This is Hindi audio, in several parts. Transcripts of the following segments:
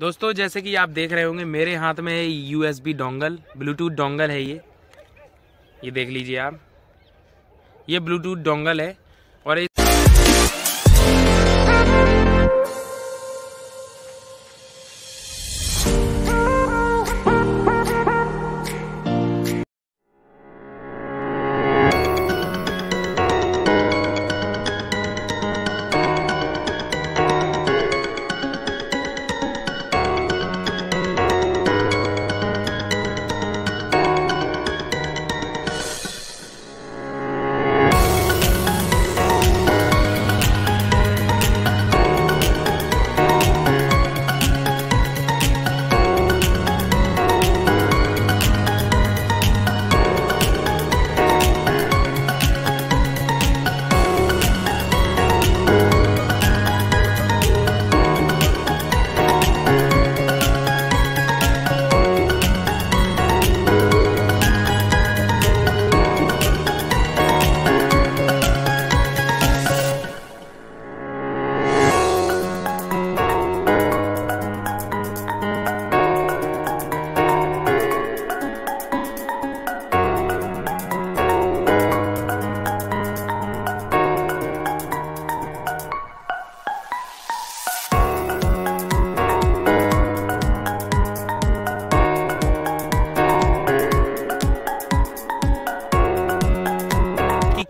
दोस्तों, जैसे कि आप देख रहे होंगे, मेरे हाथ में है यूएसबी डोंगल ब्लूटूथ डोंगल है ये। ये देख लीजिए आप। ये ब्लूटूथ डोंगल है और इस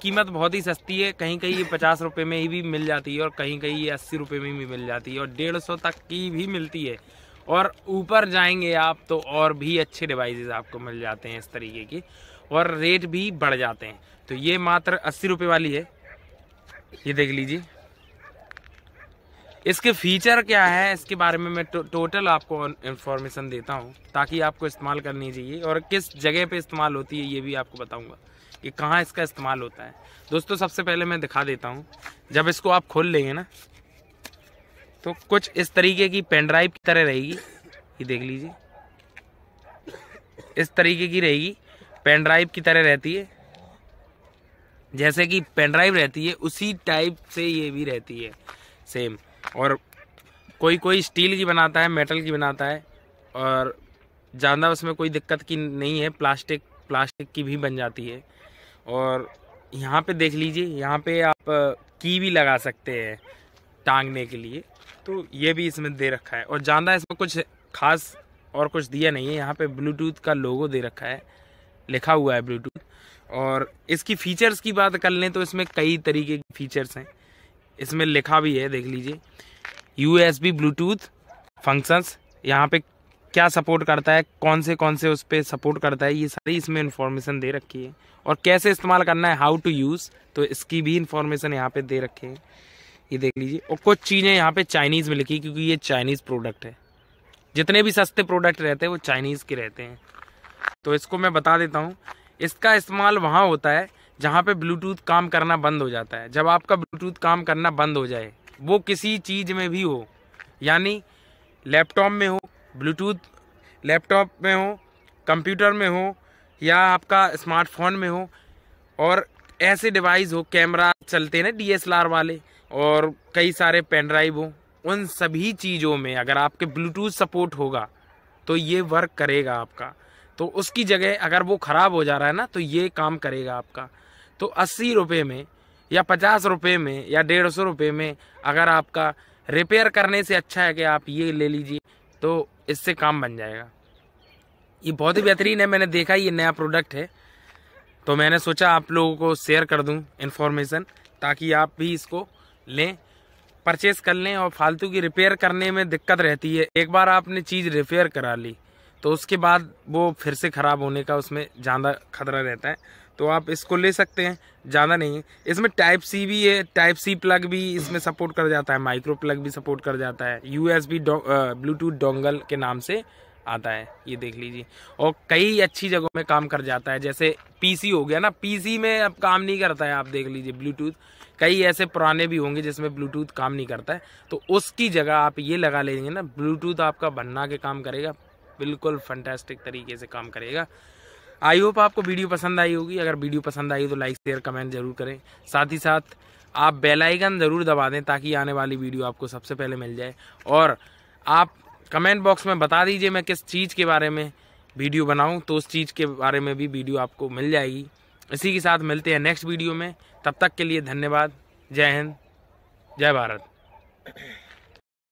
कीमत बहुत ही सस्ती है। कहीं कहीं ये पचास रुपये में ही भी मिल जाती है और कहीं कहीं ये अस्सी रुपये में भी मिल जाती है और डेढ़ सौ तक की भी मिलती है। और ऊपर जाएँगे आप तो और भी अच्छे डिवाइसेस आपको मिल जाते हैं इस तरीके की और रेट भी बढ़ जाते हैं। तो ये मात्र अस्सी रुपये वाली है। ये देख लीजिए। इसके फीचर क्या है? इसके बारे में मैं टो, टोटल आपको इन्फॉर्मेशन देता हूँ ताकि आपको इस्तेमाल करनी चाहिए और किस जगह पे इस्तेमाल होती है ये भी आपको बताऊँगा। कि कहाँ इसका इस्तेमाल होता है। दोस्तों, सबसे पहले मैं दिखा देता हूँ। जब इसको आप खोल लेंगे ना तो कुछ इस तरीके की पेन ड्राइव की तरह रहेगी। ये देख लीजिए। इस तरीके की रहेगी। पेन ड्राइव की तरह रहती है। जैसे कि पेन ड्राइव रहती है, उसी टाइप से ये भी रहती है। सेम। और कोई कोई स्टील की बनाता है, मेटल की बनाता है, और ज़्यादा उसमें कोई दिक्कत की नहीं है। प्लास्टिक प्लास्टिक की भी बन जाती है। और यहाँ पे देख लीजिए, यहाँ पे आप की भी लगा सकते हैं टांगने के लिए। तो ये भी इसमें दे रखा है। और ज़्यादा इसमें कुछ खास और कुछ दिया नहीं है। यहाँ पे ब्लूटूथ का लोगो दे रखा है। लिखा हुआ है ब्लूटूथ और इसकी फीचर्स की बात कर लें तो इसमें कई तरीके के फीचर्स हैं। इसमें लिखा भी है, देख लीजिए। U S B Bluetooth functions यहाँ पे क्या सपोर्ट करता है, कौन से कौन से उस पर सपोर्ट करता है, ये सारी इसमें इन्फॉर्मेशन दे रखी है। और कैसे इस्तेमाल करना है हाउ टू यूज़ तो इसकी भी इन्फॉर्मेशन यहाँ पे दे रखे हैं। ये देख लीजिए, और कुछ चीज़ें यहाँ पे चाइनीज़ में लिखी, क्योंकि ये चाइनीज़ प्रोडक्ट है। जितने भी सस्ते प्रोडक्ट रहते हैं, वो चाइनीज़ के रहते हैं। तो इसको मैं बता देता हूँ, इसका इस्तेमाल वहाँ होता है, जहाँ पे ब्लूटूथ काम करना बंद हो जाता है। जब आपका ब्लूटूथ काम करना बंद हो जाए, वो किसी चीज़ में भी हो, यानी लैपटॉप में हो ब्लूटूथ लैपटॉप में हो, कंप्यूटर में हो, या आपका स्मार्टफ़ोन में हो, और ऐसे डिवाइस हो कैमरा चलते हैं ना डीएसएलआर वाले, और कई सारे पेन ड्राइव हो, उन सभी चीज़ों में अगर आपके ब्लूटूथ सपोर्ट होगा तो ये वर्क करेगा आपका। तो उसकी जगह अगर वो ख़राब हो जा रहा है ना तो ये काम करेगा आपका। तो अस्सी रुपये में, या पचास रुपये में, या डेढ़ सौ रुपये में अगर आपका रिपेयर करने से अच्छा है कि आप ये ले लीजिए तो इससे काम बन जाएगा। ये बहुत ही बेहतरीन है, मैंने देखा ये नया प्रोडक्ट है। तो मैंने सोचा आप लोगों को शेयर कर दूँ इन्फॉर्मेशन ताकि आप भी इसको लें परचेस कर लें और फालतू की रिपेयर करने में दिक्कत रहती है। एक बार आपने चीज़ रिपेयर करा ली तो उसके बाद वो फिर से ख़राब होने का उसमें ज़्यादा खतरा रहता है। तो आप इसको ले सकते हैं, ज़्यादा नहीं है। इसमें टाइप सी भी है टाइप सी प्लग भी इसमें सपोर्ट कर जाता है माइक्रो प्लग भी सपोर्ट कर जाता है U S B Bluetooth dongle के नाम से आता है, ये देख लीजिए। और कई अच्छी जगहों में काम कर जाता है, जैसे पीसी हो गया ना पीसी में अब काम नहीं करता है, आप देख लीजिए ब्लूटूथ कई ऐसे पुराने भी होंगे जिसमें ब्लूटूथ काम नहीं करता है तो उसकी जगह आप ये लगा लेंगे ना ब्लूटूथ आपका बनना के काम करेगा, बिल्कुल फंटेस्टिक तरीके से काम करेगा। आई होप आपको वीडियो पसंद आई होगी। अगर वीडियो पसंद आई तो लाइक शेयर कमेंट ज़रूर करें। साथ ही साथ आप बेल आइकन ज़रूर दबा दें ताकि आने वाली वीडियो आपको सबसे पहले मिल जाए। और आप कमेंट बॉक्स में बता दीजिए मैं किस चीज़ के बारे में वीडियो बनाऊँ तो उस चीज़ के बारे में भी वीडियो आपको मिल जाएगी। इसी के साथ मिलते हैं नेक्स्ट वीडियो में। तब तक के लिए धन्यवाद। जय हिंद। जय भारत।